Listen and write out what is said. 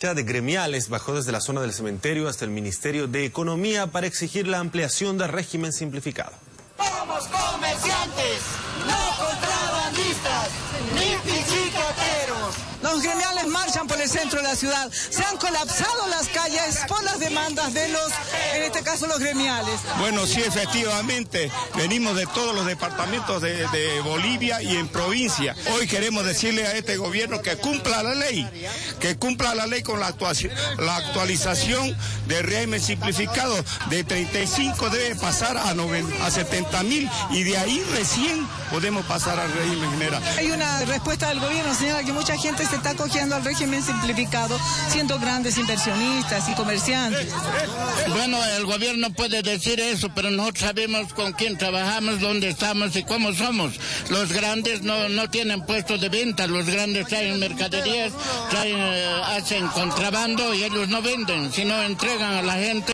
de gremiales bajó desde la zona del cementerio hasta el Ministerio de Economía para exigir la ampliación del régimen simplificado. Somos comerciantes, Los gremiales marchan por el centro de la ciudad. Se han colapsado las calles por las demandas de los, en este caso, los gremiales. Bueno, sí, efectivamente. Venimos de todos los departamentos de, de Bolivia y en provincia. Hoy queremos decirle a este gobierno que cumpla la ley, que cumpla la ley con la, actuación, la actualización del régimen simplificado. De 35 debe pasar a, 90, a 70 mil y de ahí recién podemos pasar al régimen general. Hay una respuesta del gobierno, señora, que mucha gente se está acogiendo al régimen simplificado, siendo grandes inversionistas y comerciantes. Bueno, el gobierno puede decir eso, pero nosotros sabemos con quién trabajamos, dónde estamos y cómo somos. Los grandes no, no tienen puestos de venta, los grandes traen mercaderías, traen, hacen contrabando y ellos no venden, sino entregan a la gente.